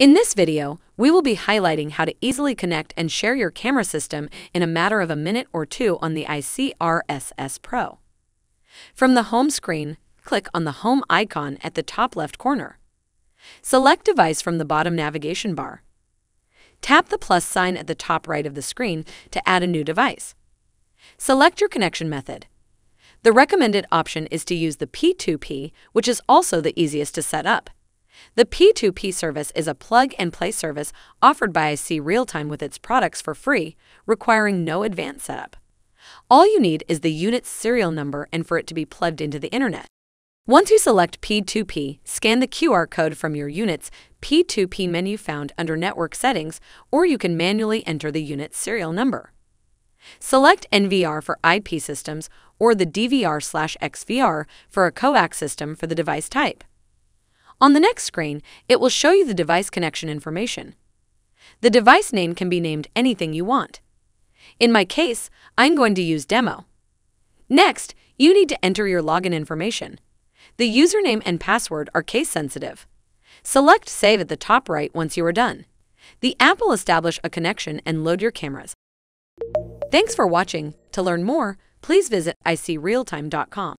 In this video, we will be highlighting how to easily connect and share your camera system in a matter of a minute or two on the ICRSS Pro. From the home screen, click on the Home icon at the top left corner. Select Device from the bottom navigation bar. Tap the plus sign at the top right of the screen to add a new device. Select your connection method. The recommended option is to use the P2P, which is also the easiest to set up. The P2P service is a plug and play service offered by IC Realtime with its products for free, requiring no advanced setup. All you need is the unit's serial number and for it to be plugged into the internet. Once you select P2P, scan the QR code from your unit's P2P menu found under Network Settings, or you can manually enter the unit's serial number. Select NVR for IP systems or the DVR/XVR for a coax system for the device type. On the next screen, it will show you the device connection information. The device name can be named anything you want. In my case, I'm going to use Demo. Next, you need to enter your login information. The username and password are case sensitive. Select Save at the top right once you are done. The app will establish a connection and load your cameras. Thanks for watching. To learn more, please visit icrealtime.com.